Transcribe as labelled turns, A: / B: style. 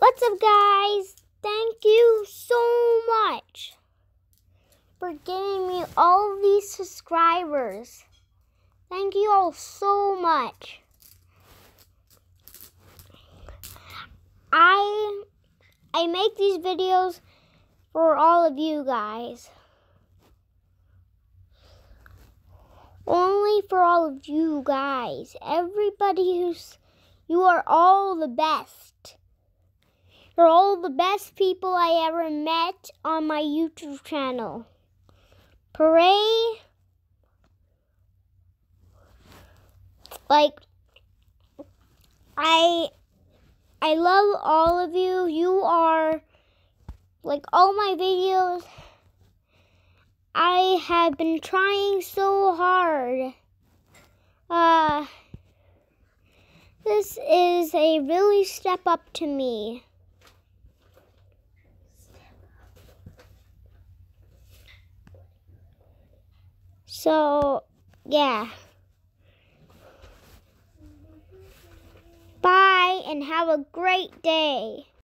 A: What's up, guys? Thank you so much for giving me all these subscribers. Thank you all so much. I I make these videos for all of you guys. Only for all of you guys. Everybody who's you are all the best. You're all the best people I ever met on my YouTube channel. Pray. Like, I, I love all of you. You are, like, all my videos. I have been trying so hard. This is a really step up to me. So, yeah. Bye and have a great day.